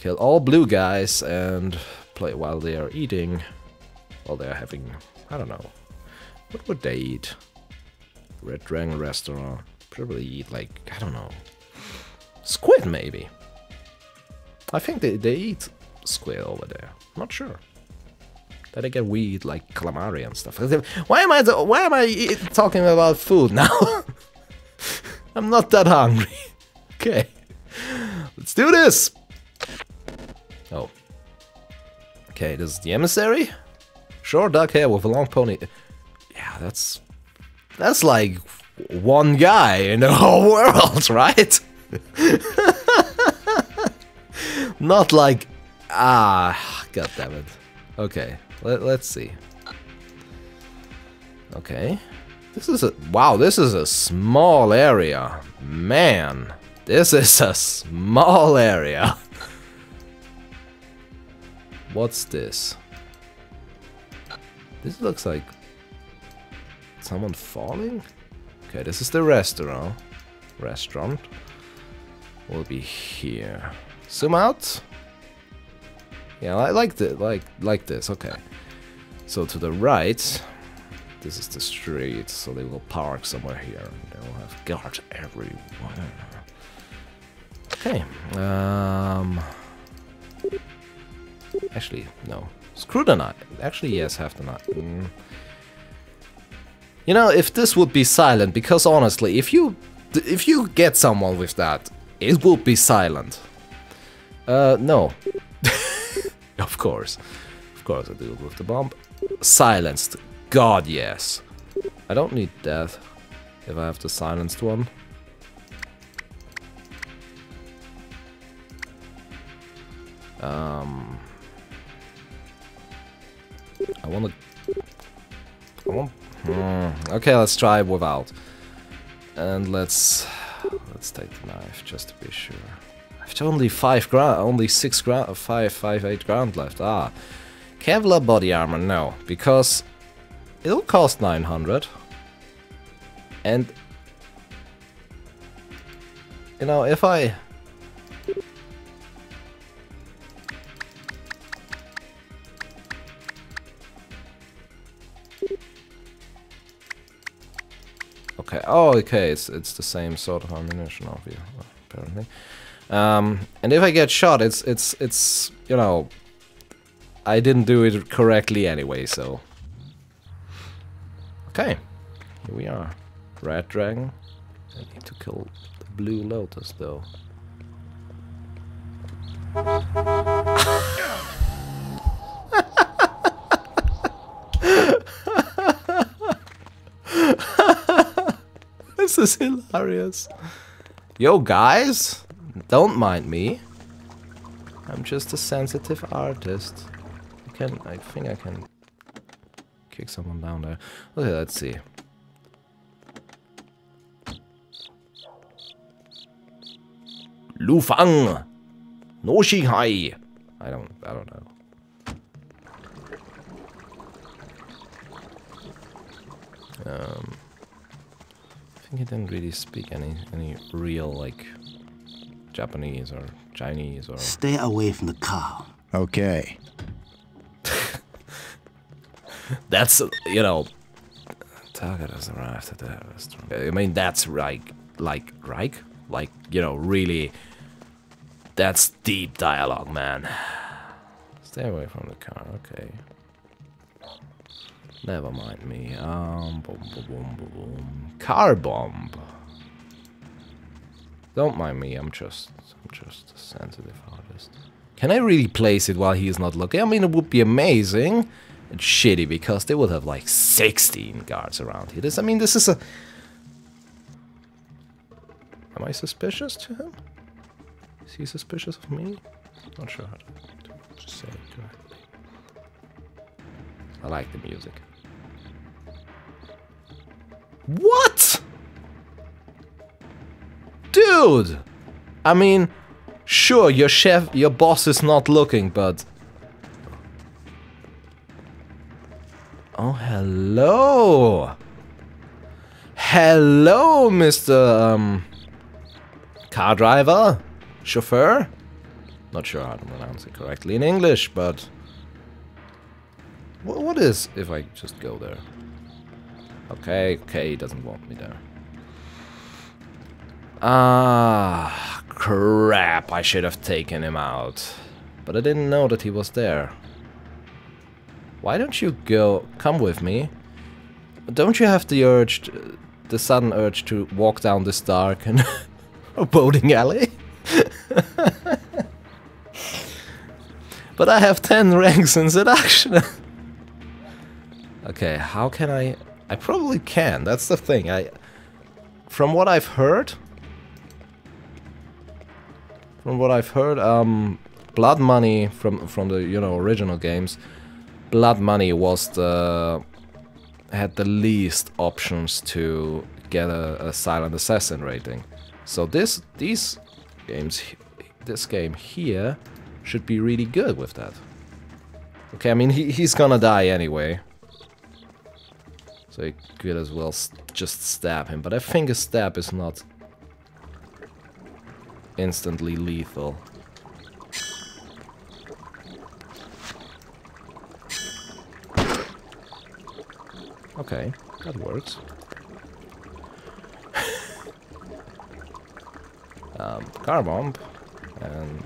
Kill all blue guys and play while they are eating. While they are having, I don't know. What would they eat? Red Dragon restaurant. Probably eat like, I don't know. Squid maybe. I think they, they eat squid over there. Not sure. Then again, we eat like calamari and stuff. Why am I why am I talking about food now? I'm not that hungry. okay, let's do this. Okay. This is the emissary. Short dark hair with a long pony. Yeah, that's that's like one guy in the whole world, right? Not like ah, god damn it. Okay, let, let's see. Okay. This is a wow, this is a small area. Man, this is a small area. What's this? This looks like someone falling? Okay, this is the restaurant. Restaurant will be here. Zoom out. Yeah, I like the like like this. Okay. So to the right, this is the street. So they will park somewhere here. They will have guards everywhere. Okay. Um. Actually, no. Screw the night. Actually, yes, have the night. Mm. You know, if this would be silent, because honestly, if you if you get someone with that, it will be silent. Uh, no. of course. Of course I do with the bomb. Silenced. God, yes. I don't need death if I have the silenced one. Um, I want to. I want. Hmm, okay, let's try without, and let's let's take the knife just to be sure. I've only five grand, only six grand, five, five, eight grand left. Ah, Kevlar body armor, no, because it'll cost 900. And, you know, if I... Okay, oh, okay, it's, it's the same sort of ammunition, obviously, apparently. Um, and if I get shot, it's, it's, it's, you know, I didn't do it correctly anyway, so... Okay, here we are. Red Dragon. I need to kill the Blue Lotus, though. Is hilarious. Yo, guys, don't mind me. I'm just a sensitive artist. I can, I think I can kick someone down there. Okay, let's see. Lu Fang! No Hai! I don't, I don't know. Um, I think he didn't really speak any, any real, like, Japanese or Chinese or... Stay away from the car. Okay. That's, you know... Target has arrived at the restaurant. I mean, that's like, like, right? Like, you know, really... That's deep dialogue, man. Stay away from the car, okay. Never mind me. Um, boom, boom, boom, boom, boom. Car bomb. Don't mind me. I'm just, I'm just a sensitive artist. Can I really place it while he is not looking? I mean, it would be amazing. It's shitty because they would have like 16 guards around here. This, I mean, this is a. Am I suspicious to him? Is he suspicious of me? Not sure how to, to say it correctly. I like the music. What? Dude! I mean, sure, your chef, your boss is not looking, but... Oh, hello! Hello, Mr. Um, car driver? Chauffeur? Not sure how to pronounce it correctly in English, but... What is if I just go there? Okay, okay, he doesn't want me there. Ah, crap, I should have taken him out. But I didn't know that he was there. Why don't you go, come with me? Don't you have the urge, the sudden urge to walk down this dark and boating alley? but I have 10 ranks in seduction. okay, how can I... I probably can, that's the thing. I, From what I've heard... From what I've heard, um, Blood Money from, from the, you know, original games, Blood Money was the... had the least options to get a, a Silent Assassin rating. So this, these games, this game here, should be really good with that. Okay, I mean, he, he's gonna die anyway. So you could as well just stab him. But I think a stab is not instantly lethal. Okay, that works. um, car bomb. And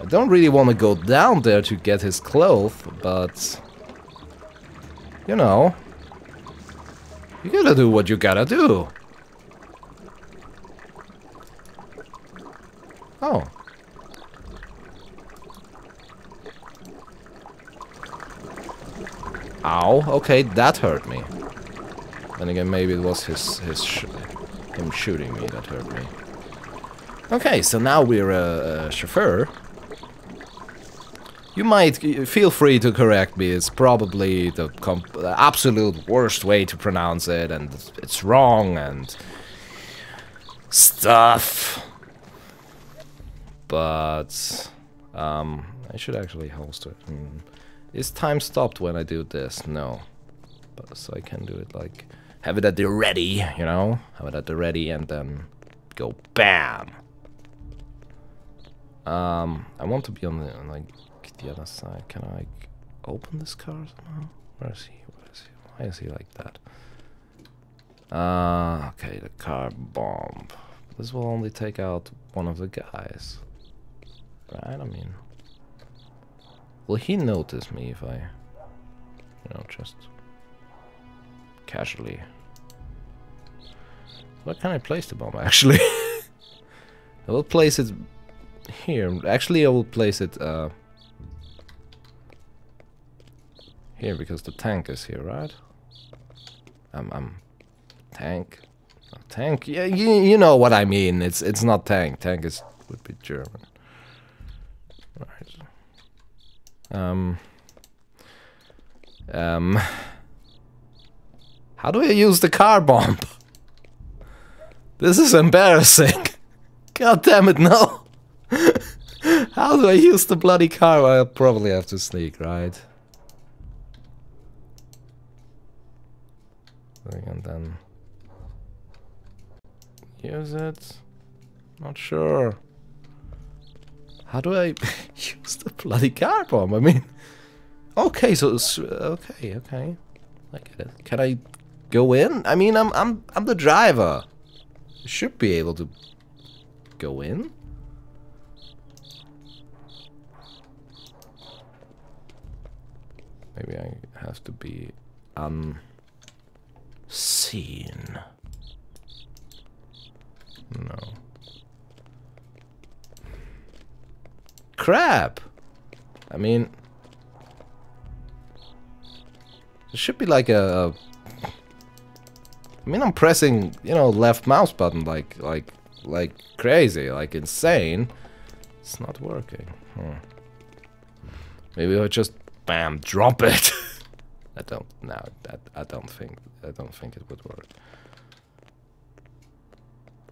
I don't really want to go down there to get his clothes, but you know, you gotta do what you gotta do. Oh. Ow, okay, that hurt me. Then again, maybe it was his, his sh him shooting me that hurt me. Okay, so now we're a, a chauffeur. You might feel free to correct me. It's probably the, absolute worst way to pronounce it, and it's wrong and stuff. But um, I should actually holster. Mm. Is time stopped when I do this? No. But, so I can do it like have it at the ready, you know, have it at the ready, and then go bam. Um, I want to be on the like the other side. Can I open this car somehow? Where is he? Where is he? Why is he like that? Ah, uh, okay, the car bomb. This will only take out one of the guys. Right, I mean... Will he notice me if I... You know, just... Casually... Where can I place the bomb, actually? I will place it here. Actually, I will place it, uh... Here, because the tank is here, right? I'm, I'm tank. tank. Yeah, you, you know what I mean. It's it's not tank. Tank is would be German. Right. Um. Um. How do I use the car bomb? This is embarrassing. God damn it, no. How do I use the bloody car? I'll probably have to sneak, right? And then use it. Not sure. How do I use the bloody car bomb? I mean, okay, so it's, okay, okay, I get it. Can I go in? I mean, I'm I'm I'm the driver. I should be able to go in. Maybe I have to be um seen. No. Crap! I mean... There should be like a... I mean, I'm pressing, you know, left mouse button like, like, like crazy, like insane. It's not working. Hmm. Maybe I'll just, bam, drop it. I don't, no, that, I don't think I don't think it would work.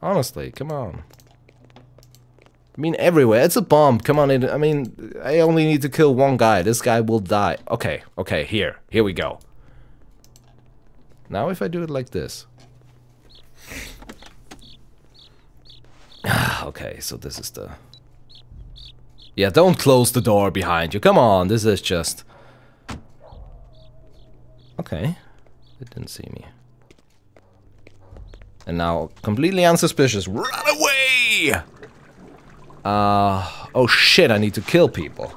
Honestly, come on. I mean, everywhere. It's a bomb. Come on in. I mean, I only need to kill one guy. This guy will die. Okay, okay, here. Here we go. Now if I do it like this. Ah, okay, so this is the Yeah, don't close the door behind you. Come on, this is just... Okay. It didn't see me. And now, completely unsuspicious, run away! Uh, oh shit, I need to kill people.